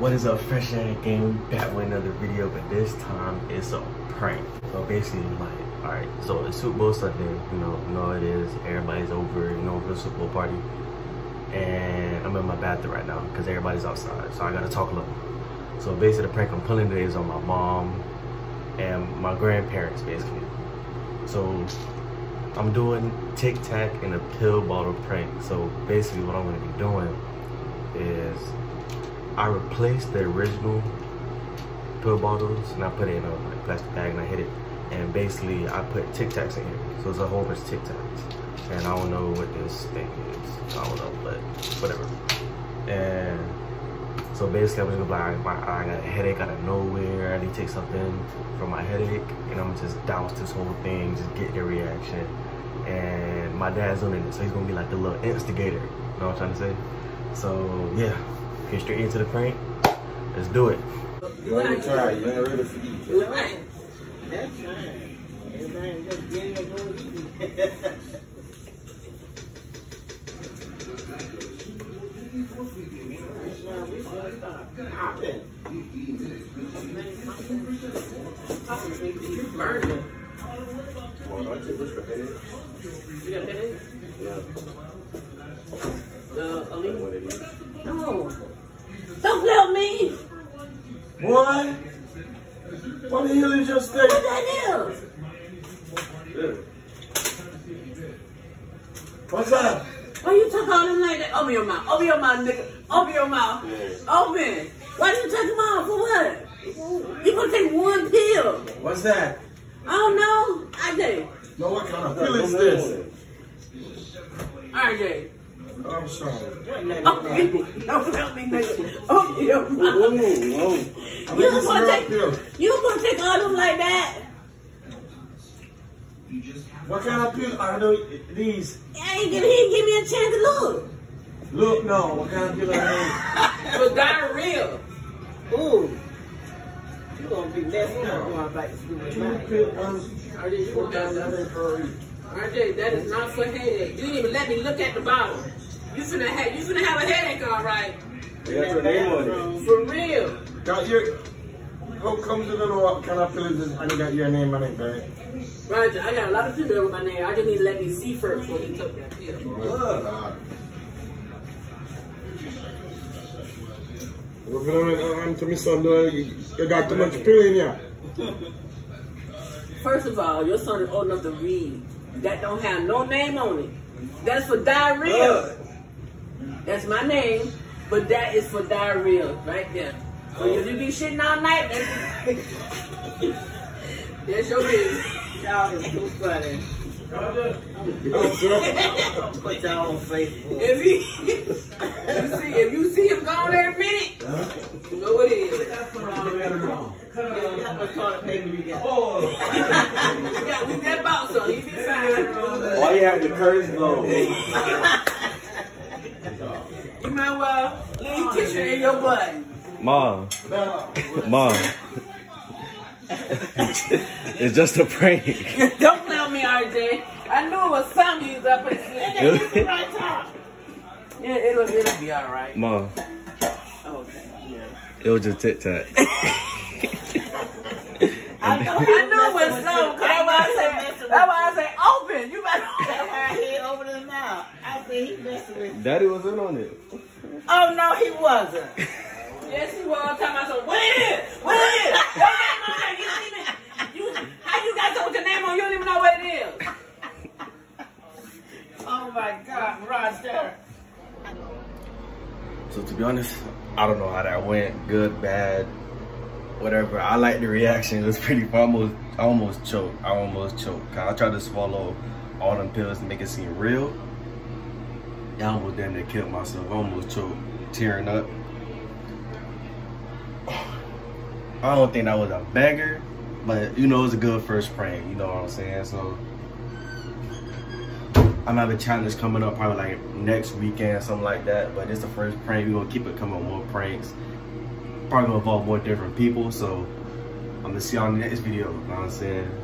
What is up, Fresh Air Game? Back with another video, but this time it's a prank. So basically, like, alright, so it's Super Bowl Sunday, you know, you know it is. Everybody's over, you know, for the Super Bowl party. And I'm in my bathroom right now because everybody's outside, so I gotta talk low. So basically, the prank I'm pulling today is on my mom and my grandparents, basically. So I'm doing Tic Tac and a pill bottle prank. So basically, what I'm gonna be doing is I replaced the original pill bottles and I put it in a like, plastic bag and I hit it. And basically I put Tic Tacs in here. So it's a whole bunch of Tic Tacs. And I don't know what this thing is. I don't know, but whatever. And so basically I'm just gonna be like, my, I got a headache out of nowhere. I need to take something for my headache. And I'm just douse this whole thing, just get the reaction. And my dad's doing it, so he's gonna be like the little instigator. You know what I'm trying to say? So yeah, get straight into the prank. Let's do it. You want to try? You ain't ready for eat. That's fine. That's fine. Everybody just get it and. Well, don't you for headache? You got headache? Yeah. Uh, That's Ali? what it is. No. Don't tell me Boy, what the hell is your what steak? that is. What's up? Why you talk all them like that? Open your mouth. Open your mouth, nigga. Open your mouth. Yeah. Open. Why you take them off? For what? You gonna take one pill? What's that? I don't know. I did. No, what kind of pill is this? RJ. I'm sorry. Open. Don't tell me, nigga. Oh, your Whoa, whoa. You making gonna take pill. you gonna take all them like that? What kind of pill are those- these? I ain't give he ain't give me a chance to look. Look, no. What kind of pill are For diarrhea. Ooh. You gonna be messing up going back to school? Two pills. RJ, you gonna RJ, that is not for headache. You didn't even let me look at the bottle. You finna have you finna have a headache, all right? They got your name on it. For real. Got your. How come you don't know what kind of pill is this and you got your name on it, right? Roger, I got a lot of people with my name. I just need to let me see first before you took that pill. We're going to me son, you, you got too much pill in you. First of all, your son is old enough to read. That don't have no name on it. That's for diarrhea. That's my name, but that is for diarrhea right there. So if you be shitting all night, that's, that's your business. Y'all is too funny. Put y'all on Facebook. If he, you see, if you see him gone every minute, you know what it is. How much toilet paper you got? we got, we got about some. You be fine. Why you have the curtains though? You might well leave tissue in your butt. Mom, mom. it's just a prank. Don't tell me, RJ. I knew it was something you was up and sleep. right top. Yeah, it'll, it'll be all right. Mom, Okay, yeah. it was just Tic Tac. I know, I knew it was slow. That's why I said, that's why I say open. You better. That's why he opened his mouth. I said he messing with. Daddy was in on it. Oh no, he wasn't. yes, he was. Talking about some. What it is? What it is? Your name on it. You don't even. You how you got told your name on? You don't even know what it is. oh my God, Roger. So to be honest, I don't know how that went. Good, bad, whatever. I like the reaction. It was pretty. I almost, I almost choked. I almost choked. I tried to swallow all them pills to make it seem real. I almost damn near killed myself. I almost choked, tearing up. I don't think that was a banger, but you know, it was a good first prank. You know what I'm saying? So I'm have a challenge coming up probably like next weekend, something like that. But it's the first prank. We're gonna keep it coming more pranks. Probably gonna involve more different people. So I'm gonna see y'all in the next video. You know what I'm saying?